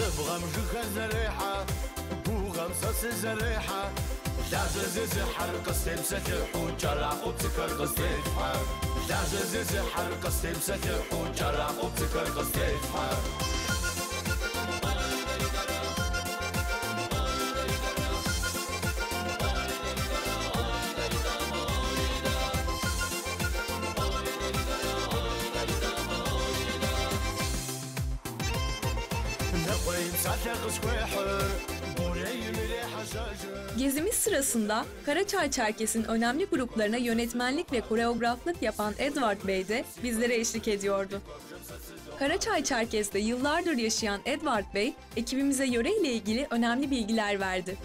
تبغى مجوكا زريحة بوغا مساس زريحة. لا زيز حرق سيمسك الحجرة وبتكر قصيفها لا زيز حرق سيمسك الحجرة وبتكر قصيفها Gezimiz sırasında Karaçay Çerkes'in önemli gruplarına yönetmenlik ve koreograflık yapan Edward Bey de bizlere eşlik ediyordu. Karaçay Çerkes'te yıllardır yaşayan Edward Bey, ekibimize yöre ile ilgili önemli bilgiler verdi.